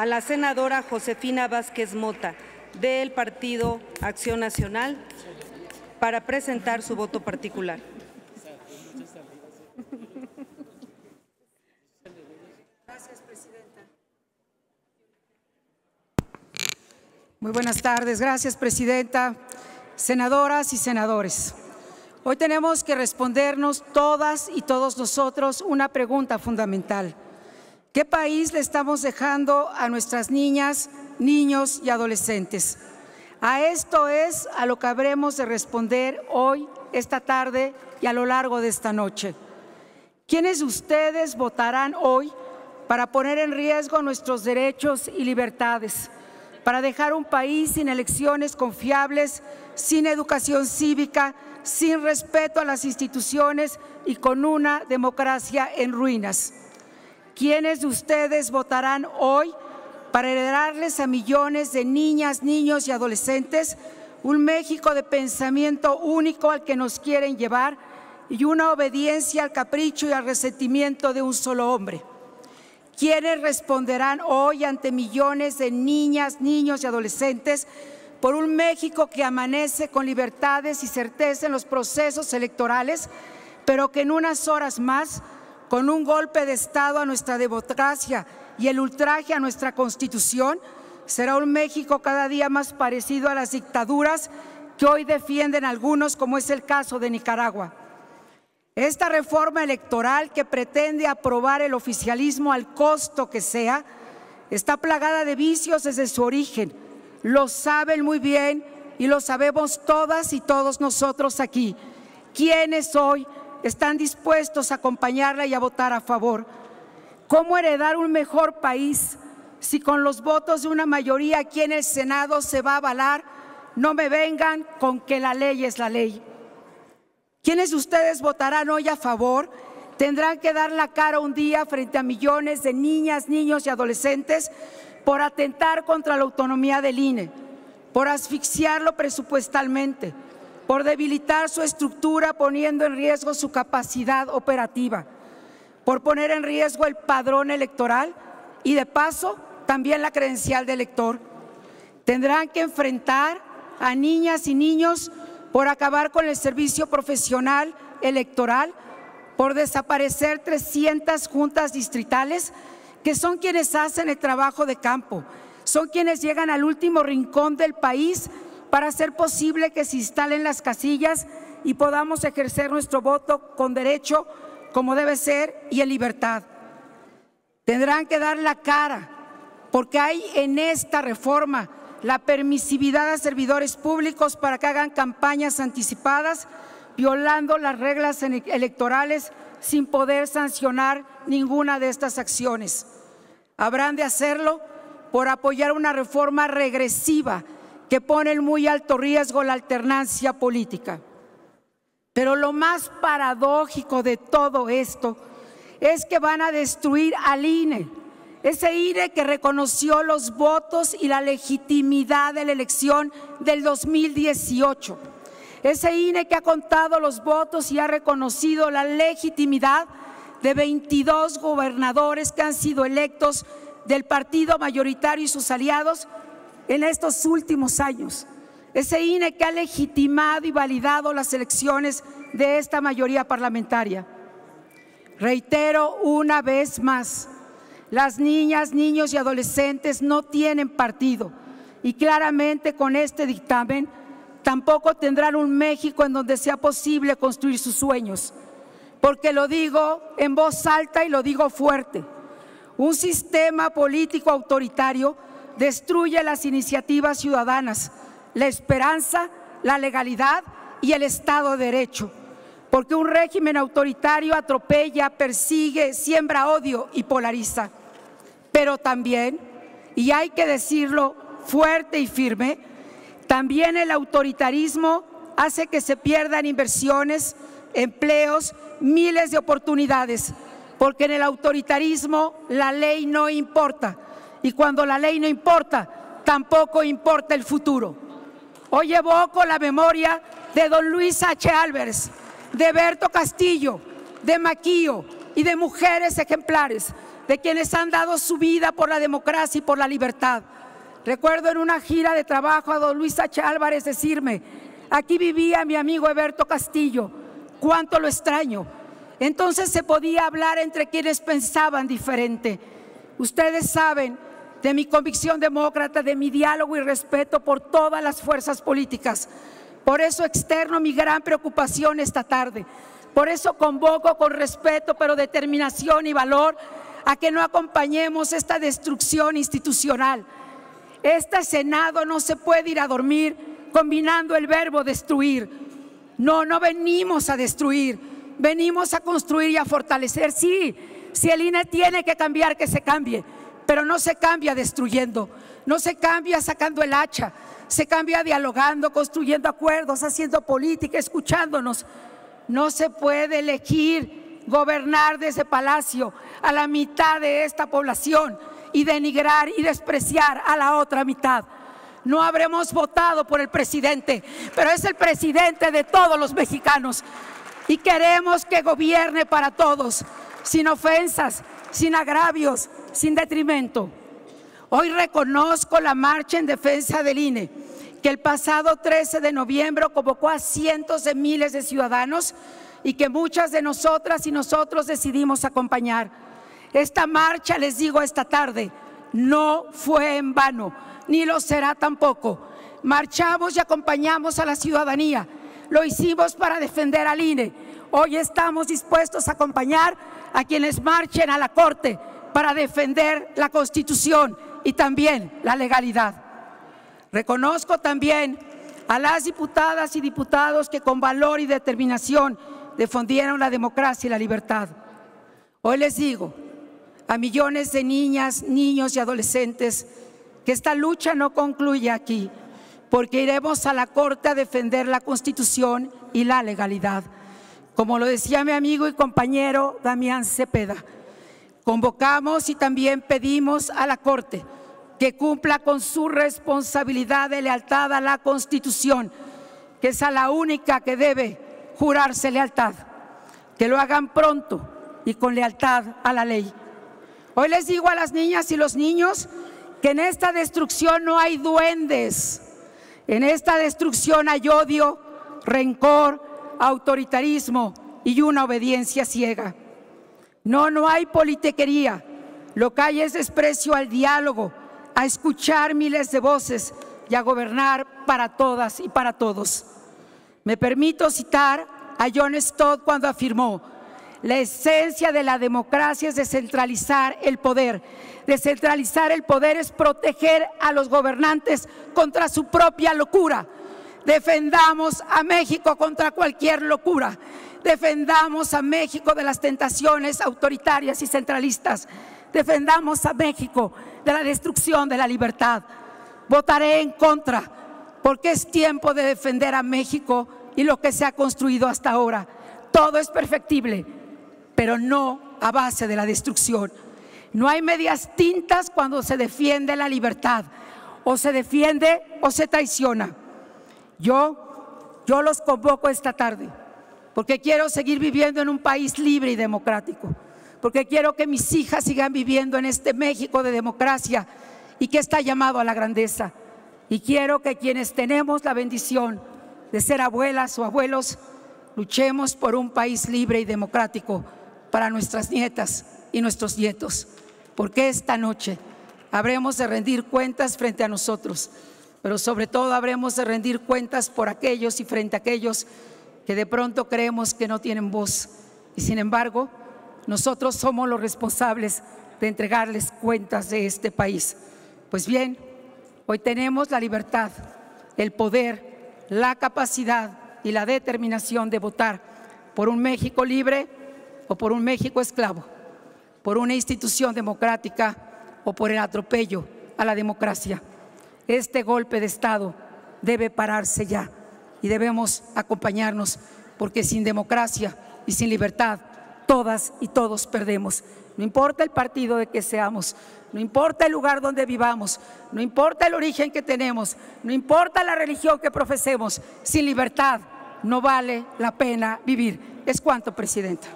a la senadora Josefina Vázquez Mota del Partido Acción Nacional para presentar su voto particular. Muy buenas tardes. Gracias, Presidenta. Senadoras y senadores, hoy tenemos que respondernos todas y todos nosotros una pregunta fundamental. ¿Qué país le estamos dejando a nuestras niñas, niños y adolescentes? A esto es a lo que habremos de responder hoy, esta tarde y a lo largo de esta noche. ¿Quiénes de ustedes votarán hoy para poner en riesgo nuestros derechos y libertades? para dejar un país sin elecciones confiables, sin educación cívica, sin respeto a las instituciones y con una democracia en ruinas. ¿Quiénes de ustedes votarán hoy para heredarles a millones de niñas, niños y adolescentes un México de pensamiento único al que nos quieren llevar y una obediencia al capricho y al resentimiento de un solo hombre? ¿Quiénes responderán hoy ante millones de niñas, niños y adolescentes por un México que amanece con libertades y certeza en los procesos electorales, pero que en unas horas más, con un golpe de Estado a nuestra democracia y el ultraje a nuestra Constitución, será un México cada día más parecido a las dictaduras que hoy defienden algunos, como es el caso de Nicaragua. Esta reforma electoral que pretende aprobar el oficialismo al costo que sea, está plagada de vicios desde su origen. Lo saben muy bien y lo sabemos todas y todos nosotros aquí. ¿Quiénes hoy están dispuestos a acompañarla y a votar a favor? ¿Cómo heredar un mejor país si con los votos de una mayoría aquí en el Senado se va a avalar? No me vengan con que la ley es la ley. ¿Quiénes de ustedes votarán hoy a favor? Tendrán que dar la cara un día frente a millones de niñas, niños y adolescentes por atentar contra la autonomía del INE, por asfixiarlo presupuestalmente, por debilitar su estructura poniendo en riesgo su capacidad operativa, por poner en riesgo el padrón electoral y de paso también la credencial de elector. Tendrán que enfrentar a niñas y niños por acabar con el servicio profesional electoral, por desaparecer 300 juntas distritales, que son quienes hacen el trabajo de campo, son quienes llegan al último rincón del país para hacer posible que se instalen las casillas y podamos ejercer nuestro voto con derecho, como debe ser, y en libertad. Tendrán que dar la cara, porque hay en esta reforma la permisividad a servidores públicos para que hagan campañas anticipadas, violando las reglas electorales sin poder sancionar ninguna de estas acciones. Habrán de hacerlo por apoyar una reforma regresiva que pone en muy alto riesgo la alternancia política. Pero lo más paradójico de todo esto es que van a destruir al INE, ese INE que reconoció los votos y la legitimidad de la elección del 2018. Ese INE que ha contado los votos y ha reconocido la legitimidad de 22 gobernadores que han sido electos del partido mayoritario y sus aliados en estos últimos años. Ese INE que ha legitimado y validado las elecciones de esta mayoría parlamentaria. Reitero una vez más, las niñas, niños y adolescentes no tienen partido y claramente con este dictamen tampoco tendrán un México en donde sea posible construir sus sueños. Porque lo digo en voz alta y lo digo fuerte. Un sistema político autoritario destruye las iniciativas ciudadanas, la esperanza, la legalidad y el Estado de Derecho. Porque un régimen autoritario atropella, persigue, siembra odio y polariza. Pero también, y hay que decirlo fuerte y firme, también el autoritarismo hace que se pierdan inversiones, empleos, miles de oportunidades, porque en el autoritarismo la ley no importa y cuando la ley no importa, tampoco importa el futuro. Hoy evoco la memoria de don Luis H. Álvarez, de Berto Castillo, de Maquillo y de mujeres ejemplares de quienes han dado su vida por la democracia y por la libertad. Recuerdo en una gira de trabajo a don Luis H. Álvarez decirme, aquí vivía mi amigo Eberto Castillo, cuánto lo extraño. Entonces se podía hablar entre quienes pensaban diferente. Ustedes saben de mi convicción demócrata, de mi diálogo y respeto por todas las fuerzas políticas. Por eso externo mi gran preocupación esta tarde. Por eso convoco con respeto, pero determinación y valor a que no acompañemos esta destrucción institucional. Este Senado no se puede ir a dormir combinando el verbo destruir. No, no venimos a destruir, venimos a construir y a fortalecer. Sí, si el INE tiene que cambiar, que se cambie, pero no se cambia destruyendo, no se cambia sacando el hacha, se cambia dialogando, construyendo acuerdos, haciendo política, escuchándonos. No se puede elegir gobernar desde palacio a la mitad de esta población y denigrar y despreciar a la otra mitad. No habremos votado por el presidente, pero es el presidente de todos los mexicanos y queremos que gobierne para todos, sin ofensas, sin agravios, sin detrimento. Hoy reconozco la marcha en defensa del INE, que el pasado 13 de noviembre convocó a cientos de miles de ciudadanos y que muchas de nosotras y nosotros decidimos acompañar. Esta marcha, les digo esta tarde, no fue en vano, ni lo será tampoco. Marchamos y acompañamos a la ciudadanía. Lo hicimos para defender al INE. Hoy estamos dispuestos a acompañar a quienes marchen a la Corte para defender la Constitución y también la legalidad. Reconozco también a las diputadas y diputados que con valor y determinación defendieron la democracia y la libertad. Hoy les digo, a millones de niñas, niños y adolescentes que esta lucha no concluye aquí, porque iremos a la Corte a defender la Constitución y la legalidad. Como lo decía mi amigo y compañero Damián Cepeda, convocamos y también pedimos a la Corte que cumpla con su responsabilidad de lealtad a la Constitución, que es a la única que debe jurarse lealtad, que lo hagan pronto y con lealtad a la ley. Hoy les digo a las niñas y los niños que en esta destrucción no hay duendes, en esta destrucción hay odio, rencor, autoritarismo y una obediencia ciega. No, no hay politiquería, lo que hay es desprecio al diálogo, a escuchar miles de voces y a gobernar para todas y para todos. Me permito citar a John Stott cuando afirmó, la esencia de la democracia es descentralizar el poder. Descentralizar el poder es proteger a los gobernantes contra su propia locura. Defendamos a México contra cualquier locura. Defendamos a México de las tentaciones autoritarias y centralistas. Defendamos a México de la destrucción de la libertad. Votaré en contra porque es tiempo de defender a México y lo que se ha construido hasta ahora. Todo es perfectible pero no a base de la destrucción. No hay medias tintas cuando se defiende la libertad. O se defiende o se traiciona. Yo, yo los convoco esta tarde porque quiero seguir viviendo en un país libre y democrático. Porque quiero que mis hijas sigan viviendo en este México de democracia y que está llamado a la grandeza. Y quiero que quienes tenemos la bendición de ser abuelas o abuelos, luchemos por un país libre y democrático para nuestras nietas y nuestros nietos, porque esta noche habremos de rendir cuentas frente a nosotros, pero sobre todo habremos de rendir cuentas por aquellos y frente a aquellos que de pronto creemos que no tienen voz. Y sin embargo, nosotros somos los responsables de entregarles cuentas de este país. Pues bien, hoy tenemos la libertad, el poder, la capacidad y la determinación de votar por un México libre o por un México esclavo, por una institución democrática o por el atropello a la democracia. Este golpe de Estado debe pararse ya y debemos acompañarnos porque sin democracia y sin libertad todas y todos perdemos. No importa el partido de que seamos, no importa el lugar donde vivamos, no importa el origen que tenemos, no importa la religión que profesemos, sin libertad no vale la pena vivir. Es cuanto, Presidenta.